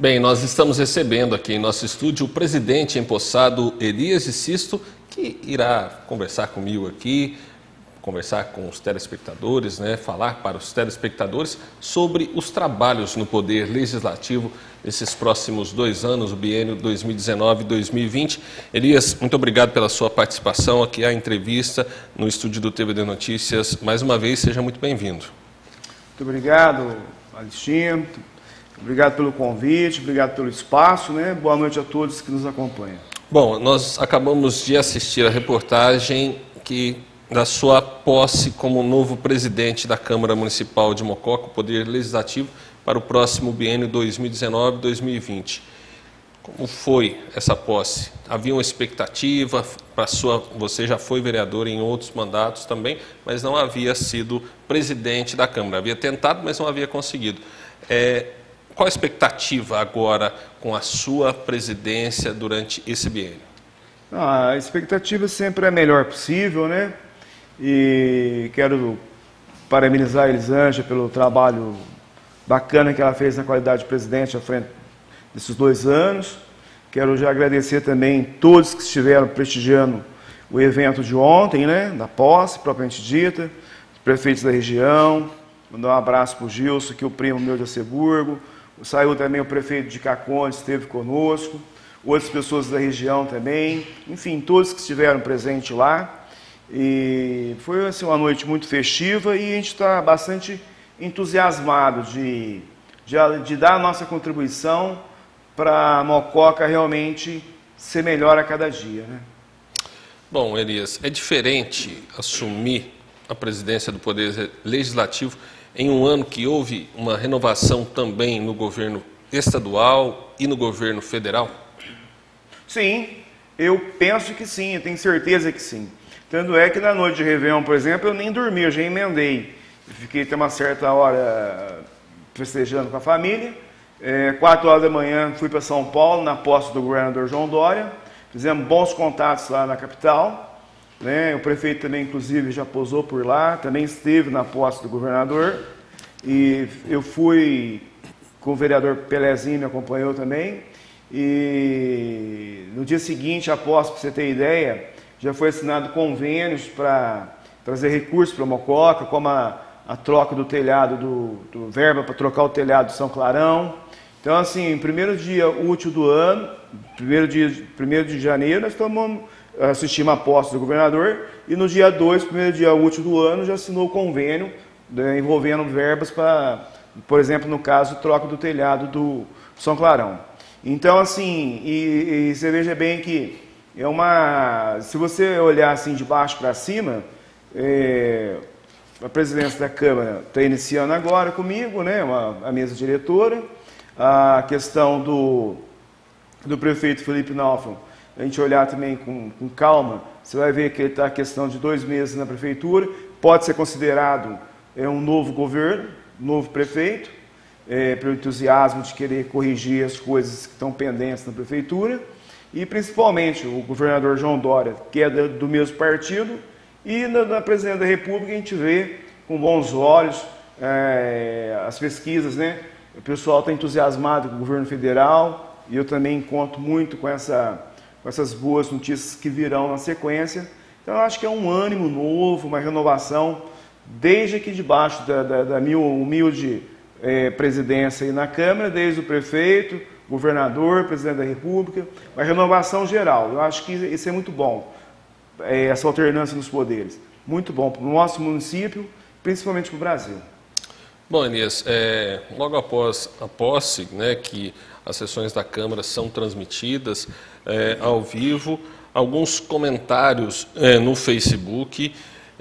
Bem, nós estamos recebendo aqui em nosso estúdio o presidente empossado Elias de Sisto, que irá conversar comigo aqui, conversar com os telespectadores, né, falar para os telespectadores sobre os trabalhos no Poder Legislativo nesses próximos dois anos, o biênio 2019-2020. Elias, muito obrigado pela sua participação aqui à entrevista no estúdio do TVD Notícias. Mais uma vez, seja muito bem-vindo. Muito obrigado, Alistinho. Obrigado pelo convite, obrigado pelo espaço, né? Boa noite a todos que nos acompanham. Bom, nós acabamos de assistir a reportagem que da sua posse como novo presidente da Câmara Municipal de Mococa, o Poder Legislativo, para o próximo biênio 2019-2020. Como foi essa posse? Havia uma expectativa para sua, você já foi vereador em outros mandatos também, mas não havia sido presidente da Câmara. Havia tentado, mas não havia conseguido. É, qual a expectativa agora com a sua presidência durante esse biênio? Ah, a expectativa sempre é a melhor possível, né? E quero parabenizar a Elisângela pelo trabalho bacana que ela fez na qualidade de presidente à frente desses dois anos. Quero já agradecer também todos que estiveram prestigiando o evento de ontem, né, da posse, propriamente dita, os prefeitos da região, mandar um abraço para o Gilson, que é o primo meu de Aceburgo, saiu também o prefeito de Caconde, esteve conosco, outras pessoas da região também, enfim, todos que estiveram presentes lá. E foi assim, uma noite muito festiva e a gente está bastante entusiasmado de, de, de, dar a nossa contribuição para a Mococa realmente ser melhor a cada dia. Né? Bom, Elias, é diferente assumir a presidência do Poder Legislativo em um ano que houve uma renovação também no governo estadual e no governo federal? Sim, eu penso que sim, eu tenho certeza que sim. Tanto é que na noite de Réveillon, por exemplo, eu nem dormi, eu já emendei. Fiquei até uma certa hora festejando com a família. É, quatro horas da manhã fui para São Paulo, na posse do governador João Dória. Fizemos bons contatos lá na capital. Né? O prefeito também, inclusive, já posou por lá. Também esteve na posse do governador. E eu fui com o vereador Pelezinho, me acompanhou também. E no dia seguinte, após, para você ter ideia, já foi assinado convênios para trazer recursos para Mococa, como a, a troca do telhado, do, do verba para trocar o telhado de São Clarão. Então, assim, primeiro dia útil do ano, primeiro, dia, primeiro de janeiro, nós estamos assistimos a posse do governador e no dia 2, primeiro dia útil do ano, já assinou o convênio né, envolvendo verbas para, por exemplo, no caso, troca do telhado do São Clarão. Então, assim, e, e você veja bem que é uma. Se você olhar assim de baixo para cima, é, a presidência da Câmara está iniciando agora comigo, né, uma, a mesa diretora. A questão do, do prefeito Felipe Naufel, a gente olhar também com, com calma, você vai ver que ele está a questão de dois meses na prefeitura, pode ser considerado é, um novo governo, novo prefeito, é, pelo entusiasmo de querer corrigir as coisas que estão pendentes na prefeitura e principalmente o governador João Dória, que é do mesmo partido, e na, na presidência da República a gente vê com bons olhos é, as pesquisas, né? O pessoal está entusiasmado com o governo federal e eu também conto muito com, essa, com essas boas notícias que virão na sequência. Então eu acho que é um ânimo novo, uma renovação, desde aqui debaixo da, da, da minha humilde é, presidência aí na Câmara, desde o prefeito, governador, presidente da República, uma renovação geral. Eu acho que isso é muito bom, é, essa alternância nos poderes. Muito bom para o nosso município, principalmente para o Brasil. Bom, Elias, é, logo após a posse, né, que as sessões da Câmara são transmitidas é, ao vivo, alguns comentários é, no Facebook,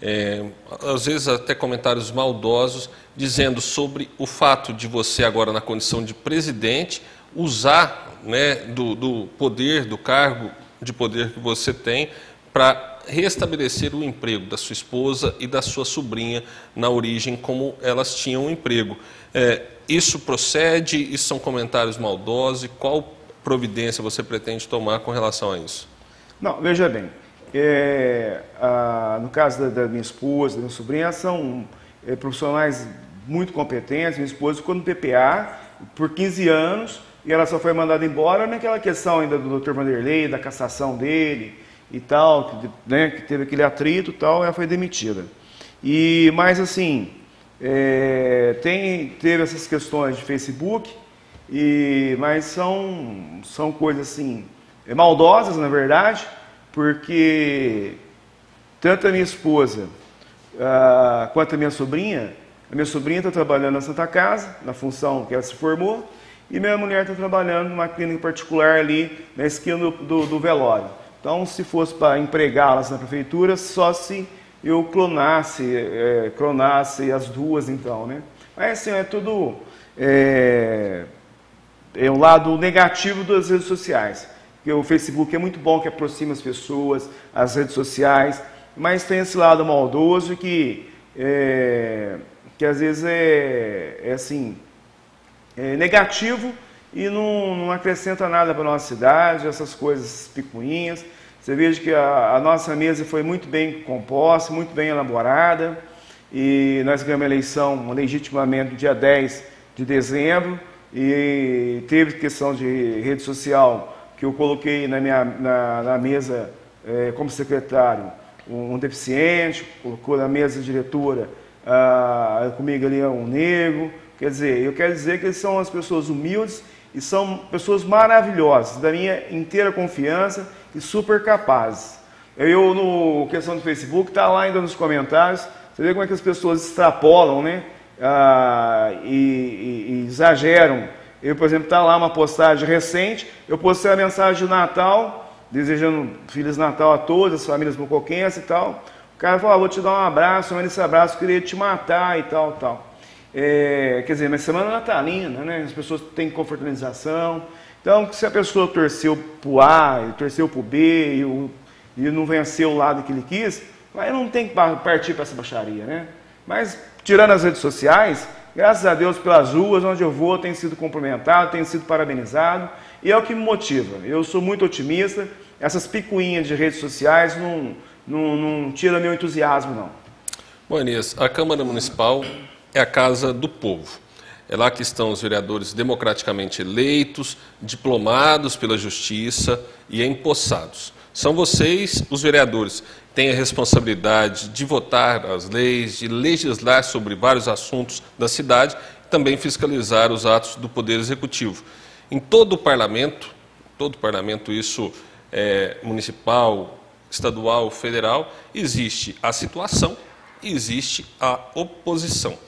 é, às vezes até comentários maldosos, dizendo sobre o fato de você agora na condição de presidente usar né, do, do poder, do cargo de poder que você tem para restabelecer o emprego da sua esposa e da sua sobrinha na origem como elas tinham um emprego. É, isso procede? Isso são comentários maldosos? Qual providência você pretende tomar com relação a isso? Não, veja bem. É, a, no caso da, da, minha esposa, da minha sobrinha, são é, profissionais muito competentes. Minha esposa ficou no PPA por 15 anos e ela só foi mandada embora naquela questão ainda do Dr. Vanderlei, da cassação dele e tal, que, né, que teve aquele atrito e tal, ela foi demitida. E, mas assim, é, tem, teve essas questões de Facebook, e, mas são, são coisas assim, maldosas na verdade, porque tanto a minha esposa uh, quanto a minha sobrinha, a minha sobrinha está trabalhando na Santa Casa, na função que ela se formou, e minha mulher está trabalhando numa clínica particular ali na esquina do, do, do velório. Então, se fosse para empregá-las na prefeitura, só se eu clonasse, é, clonasse as duas, então, né? Mas, assim, é tudo... É, é um lado negativo das redes sociais. Porque o Facebook é muito bom, que aproxima as pessoas, as redes sociais, mas tem esse lado maldoso que, é, que às vezes é, é assim, é negativo e não, não acrescenta nada para a nossa cidade, essas coisas picuinhas. Você veja que a, a, nossa mesa foi muito bem composta, muito bem elaborada, e nós ganhamos a eleição legitimamente no dia 10 de dezembro, e teve questão de rede social que eu coloquei na, minha, na, na mesa é, como secretário um, um, deficiente, colocou na mesa diretora ah, comigo ali um negro. Quer dizer, eu quero dizer que eles são as pessoas humildes e são pessoas maravilhosas, da minha inteira confiança e super capazes. Eu, no questão do Facebook, está lá ainda nos comentários, você vê como é que as pessoas extrapolam, né? Ah, e, e, e, exageram. Eu, por exemplo, está lá uma postagem recente, eu postei a mensagem de Natal, desejando Feliz Natal a todas as famílias mocoquenses e tal. O cara falou, ah, vou te dar um abraço, mas esse abraço eu queria te matar e tal, tal. É, quer dizer, mas semana natalina, né? As pessoas têm confraternização. Então, se a pessoa torceu para o A, torceu para o B e, o, e não venceu o lado que ele quis, aí não tem que partir para essa baixaria, né? Mas tirando as redes sociais, graças a Deus pelas ruas onde eu vou, tenho sido cumprimentado, tenho sido parabenizado e é o que me motiva. Eu sou muito otimista, essas picuinhas de redes sociais não, não, não tiram meu entusiasmo, não. Bom, a Câmara Municipal é a casa do povo. É lá que estão os vereadores democraticamente eleitos, diplomados pela justiça e empossados. São vocês, os vereadores, tem a responsabilidade de votar as leis, de legislar sobre vários assuntos da cidade e também fiscalizar os atos do Poder Executivo. Em todo o parlamento, todo o parlamento, isso é municipal, estadual, federal, existe a situação e existe a oposição.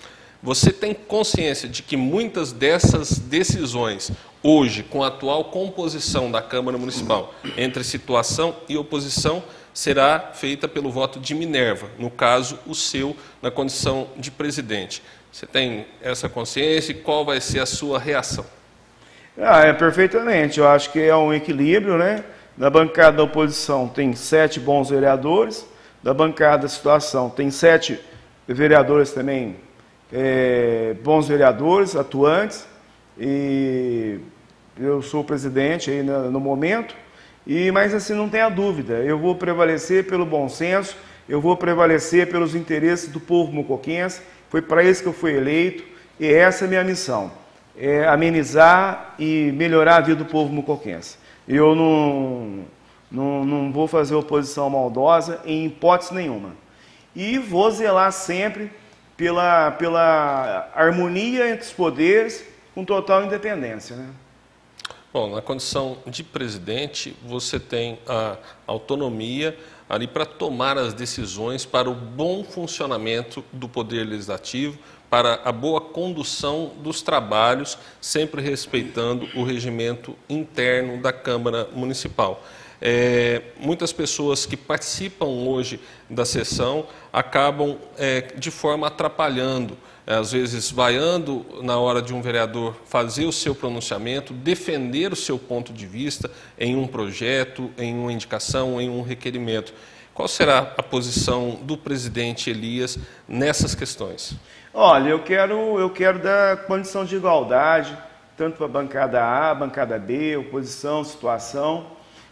Você tem consciência de que muitas dessas decisões, hoje, com a atual composição da Câmara Municipal, entre situação e oposição, será feita pelo voto de Minerva, no caso, o seu, na condição de presidente. Você tem essa consciência e qual vai ser a sua reação? Ah, é perfeitamente. Eu acho que é um equilíbrio, né? Na bancada da oposição tem sete bons vereadores, da bancada da situação tem sete vereadores também, é, bons vereadores, atuantes, e eu sou o presidente aí no, no momento. E, mas assim, não tenha dúvida, eu vou prevalecer pelo bom senso, eu vou prevalecer pelos interesses do povo mocoquense, foi para isso que eu fui eleito, e essa é a minha missão, é amenizar e melhorar a vida do povo mocoquense. Eu não, não, não vou fazer oposição maldosa em hipótese nenhuma. E vou zelar sempre pela, pela harmonia entre os poderes com total independência. Né? Bom, na condição de presidente, você tem a autonomia ali para tomar as decisões para o bom funcionamento do Poder Legislativo, para a boa condução dos trabalhos, sempre respeitando o regimento interno da Câmara Municipal. É, muitas pessoas que participam hoje da sessão acabam é, de forma atrapalhando é, às vezes vaiando na hora de um vereador fazer o seu pronunciamento, defender o seu ponto de vista em um projeto, em uma indicação, em um requerimento. Qual será a posição do presidente Elias nessas questões? Olha, eu quero, eu quero dar condição de igualdade, tanto para a bancada A, bancada B, oposição, situação,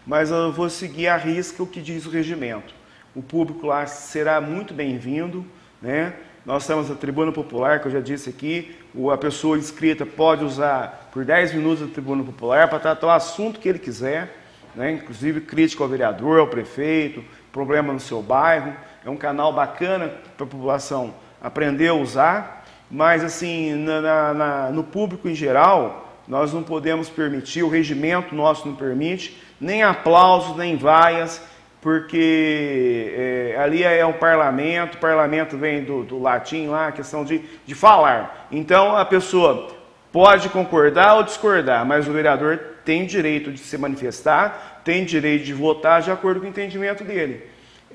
mas eu vou seguir a risca o que diz o regimento. O público lá será muito bem-vindo, né? Nós temos a tribuna popular, que eu já disse aqui, a pessoa inscrita pode usar por 10 minutos a tribuna popular para tratar o assunto que ele quiser, né? inclusive crítica ao vereador, ao prefeito, problema no seu bairro. É um canal bacana para a população aprender a usar, mas assim, na, na, no público em geral, nós não podemos permitir, o regimento nosso não permite, nem aplausos, nem vaias, porque é, ali é um parlamento, o parlamento vem do, do latim lá, a questão de, de falar. Então a pessoa pode concordar ou discordar, mas o vereador tem direito de se manifestar, tem direito de votar de acordo com o entendimento dele.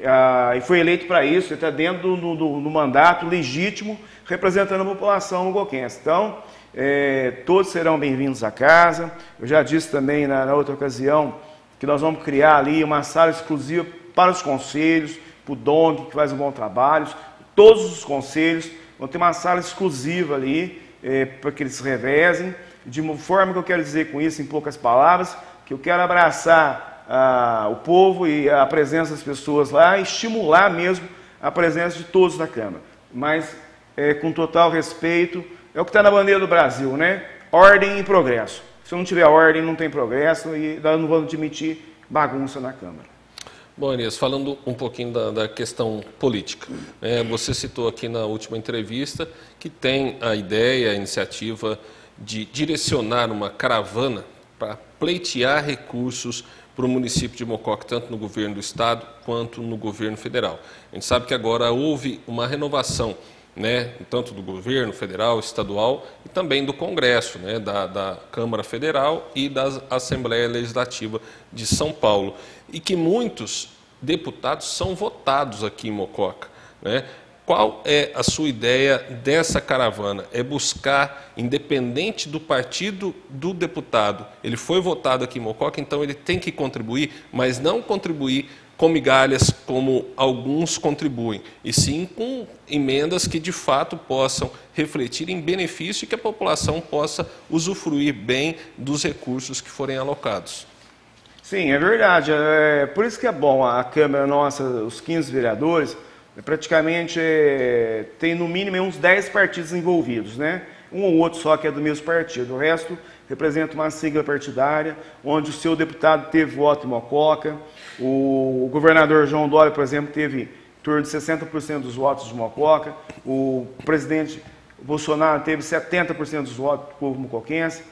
Ah, e foi eleito para isso, ele está dentro do, do, do, mandato legítimo, representando a população mogoquense. Então, é, todos serão bem-vindos à casa. Eu já disse também na, na outra ocasião que nós vamos criar ali uma sala exclusiva para os conselhos, para o Dong, que faz um bom trabalho, todos os conselhos vão ter uma sala exclusiva ali é, para que eles se revezem, de uma forma que eu quero dizer com isso, em poucas palavras, que eu quero abraçar ah, o povo e a presença das pessoas lá, estimular mesmo a presença de todos na Câmara, mas é, com total respeito, é o que está na bandeira do Brasil, né? Ordem e progresso. Se não tiver ordem, não tem progresso e nós não vamos admitir bagunça na Câmara. Bom, Elias, falando um pouquinho da, da questão política. É, você citou aqui na última entrevista que tem a ideia, a iniciativa de direcionar uma caravana para pleitear recursos para o município de Mococa, tanto no governo do estado quanto no governo federal. A gente sabe que agora houve uma renovação né, tanto do governo federal, estadual e também do Congresso, né, da, da, Câmara Federal e da Assembleia Legislativa de São Paulo. E que muitos deputados são votados aqui em Mococa. Né? Qual é a sua ideia dessa caravana? É buscar, independente do partido do deputado, ele foi votado aqui em Mococa, então ele tem que contribuir, mas não contribuir com migalhas como alguns contribuem, e sim com emendas que de fato possam refletir em benefício e que a população possa usufruir bem dos recursos que forem alocados. Sim, é verdade. É, por isso que é bom a Câmara nossa, os 15 vereadores, praticamente é, tem no mínimo uns 10 partidos envolvidos, né? Um ou outro só que é do mesmo partido. O resto representa uma sigla partidária, onde o seu deputado teve voto em Mococa, o governador João Dória, por exemplo, teve em torno de 60% dos votos de Mococa, o presidente Bolsonaro teve 70% dos votos do povo mocoquense.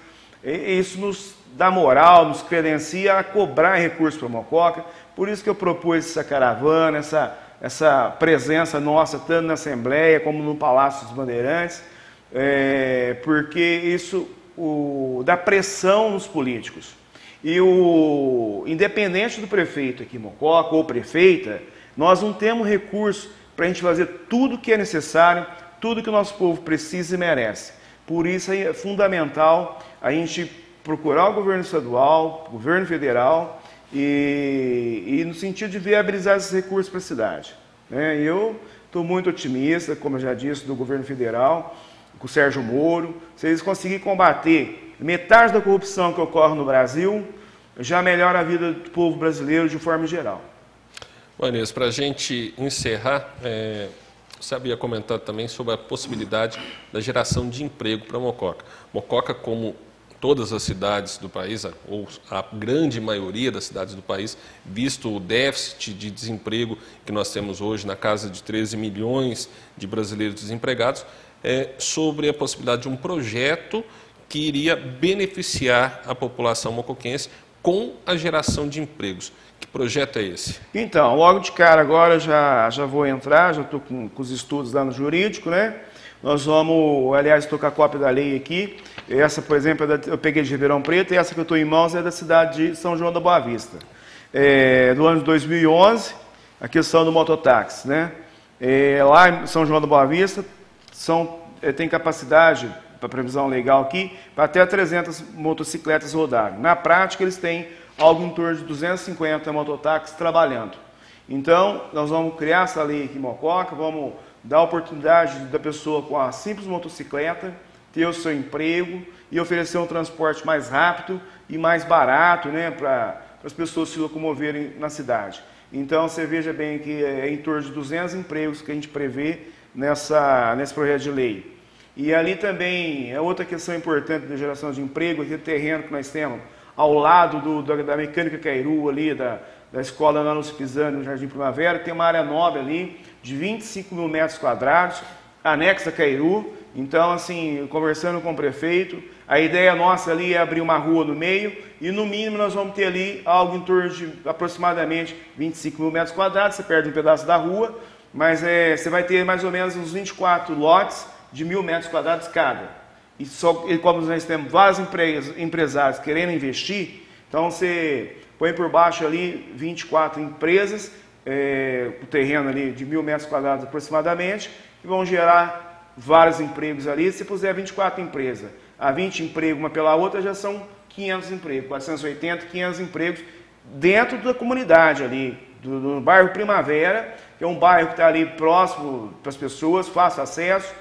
E isso nos dá moral, nos credencia a cobrar recursos para Mococa. Por isso que eu propus essa caravana, essa, essa presença nossa, tanto na Assembleia como no Palácio dos Bandeirantes, é, porque isso o, dá pressão nos políticos. E o independente do prefeito aqui em Mococa ou prefeita, nós não temos recurso para a gente fazer tudo que é necessário, tudo que o nosso povo precisa e merece. Por isso é fundamental a gente procurar o governo estadual, o governo federal e, e no sentido de viabilizar esses recursos para a cidade. Né? Eu estou muito otimista, como eu já disse, do governo federal, com o Sérgio Moro. Se eles conseguirem combater metade da corrupção que ocorre no Brasil, já melhora a vida do povo brasileiro de forma geral. Bom, para a gente encerrar, é, você havia comentado também sobre a possibilidade da geração de emprego para Mococa. Mococa, como todas as cidades do país, ou a grande maioria das cidades do país, visto o déficit de desemprego que nós temos hoje na casa de 13 milhões de brasileiros desempregados, é, sobre a possibilidade de um projeto que iria beneficiar a população mocoquense com a geração de empregos. Que projeto é esse? Então, logo de cara agora já, já vou entrar, já estou com, com, os estudos lá no jurídico, né? Nós vamos, aliás, estou com a cópia da lei aqui. Essa, por exemplo, é eu peguei de Ribeirão Preto e essa que eu estou em mãos é da cidade de São João da Boa Vista. É, do ano de 2011, a questão do mototáxi, né? É, lá em São João da Boa Vista, são, é, tem capacidade para previsão legal aqui, para até 300 motocicletas rodarem. Na prática, eles têm algo em torno de 250 mototáxis trabalhando. Então, nós vamos criar essa lei aqui em Mococa, vamos dar a oportunidade da pessoa com a simples motocicleta ter o seu emprego e oferecer um transporte mais rápido e mais barato né, para as pessoas se locomoverem na cidade. Então, você veja bem que é em torno de 200 empregos que a gente prevê nessa, nesse projeto de lei. E ali também é outra questão importante da geração de emprego, aquele terreno que nós temos ao lado do, da, da Mecânica Cairu, ali, da, da escola Lúcia Pisani, no Jardim Primavera, tem uma área nobre ali, de 25 mil metros quadrados, anexa a Cairu. Então, assim, conversando com o prefeito, a ideia nossa ali é abrir uma rua no meio e, no mínimo, nós vamos ter ali algo em torno de aproximadamente 25 mil metros quadrados. Você perde um pedaço da rua, mas é, você vai ter mais ou menos uns 24 lotes de mil metros quadrados cada. E, só, e como nós temos vários empresários querendo investir, então você põe por baixo ali 24 empresas, é, o terreno ali de mil metros quadrados aproximadamente, que vão gerar vários empregos ali. Se puser 24 empresas a 20 empregos uma pela outra, já são 500 empregos, 480, 500 empregos dentro da comunidade ali, do, do bairro Primavera, que é um bairro que está ali próximo para as pessoas, fácil acesso,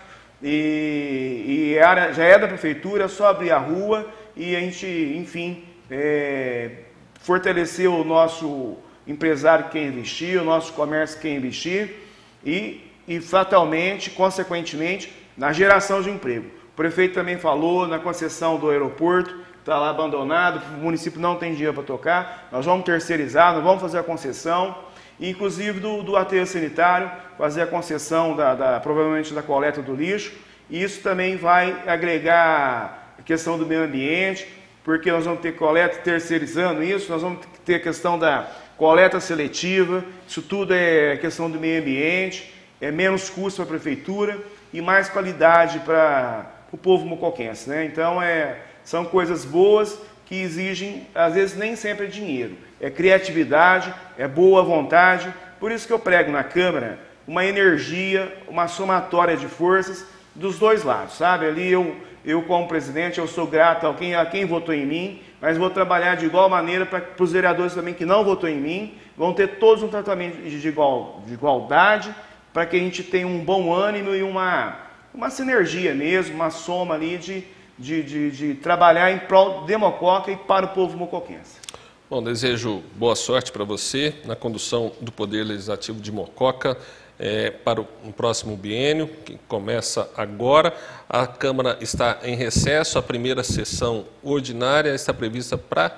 e, e era, já é da prefeitura, é só abrir a rua e a gente, enfim, é, fortalecer o nosso empresário que quer investir, o nosso comércio que quer investir e, e fatalmente, consequentemente, na geração de emprego. O prefeito também falou na concessão do aeroporto, está lá abandonado, o município não tem dinheiro para tocar, nós vamos terceirizar, nós vamos fazer a concessão, inclusive do, do aterro sanitário, fazer a concessão da, da, provavelmente da coleta do lixo, e isso também vai agregar a questão do meio ambiente, porque nós vamos ter coleta terceirizando isso, nós vamos ter a questão da coleta seletiva, isso tudo é questão do meio ambiente, é menos custo para a prefeitura e mais qualidade para o povo mocoquense. Né? Então, é, são coisas boas que exigem, às vezes, nem sempre é dinheiro. É criatividade, é boa vontade. Por isso que eu prego na Câmara uma energia, uma somatória de forças dos dois lados, sabe? Ali eu, eu como presidente, eu sou grato a quem, a quem votou em mim, mas vou trabalhar de igual maneira para os vereadores também que não votou em mim, vão ter todos um tratamento de, igual, de igualdade, para que a gente tenha um bom ânimo e uma, uma sinergia mesmo, uma soma ali de, de, de, de trabalhar em prol de Mococa e para o povo mocoquense. Bom, desejo boa sorte para você na condução do Poder Legislativo de Mococa é, para o, próximo biênio, que começa agora. A Câmara está em recesso, a primeira sessão ordinária está prevista para.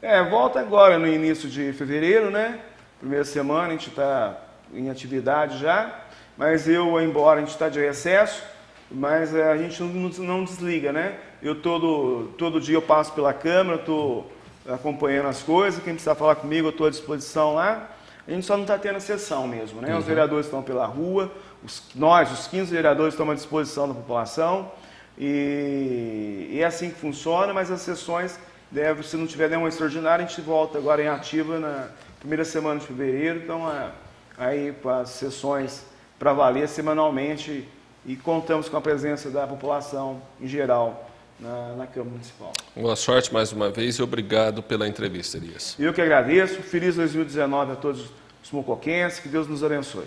É, volta agora no início de fevereiro, né? Primeira semana, a gente está em atividade já, mas eu, embora a gente está de recesso, mas é, a gente não, não, desliga, né? Eu todo, todo dia eu passo pela Câmara, estou acompanhando as coisas, quem precisar falar comigo, eu estou à disposição lá. A gente só não está tendo sessão mesmo, né? Uhum. Os vereadores estão pela rua, os, nós, os 15 vereadores, estamos à disposição da população. E, e, é assim que funciona, mas as sessões, deve, se não tiver nenhuma extraordinária, a gente volta agora em ativa na primeira semana de fevereiro. Então, é, aí para as sessões para valer semanalmente e contamos com a presença da população em geral na, na, Câmara Municipal. Boa sorte mais uma vez e obrigado pela entrevista, Elias. Eu que agradeço. Feliz 2019 a todos os mocoquenses. Que Deus nos abençoe.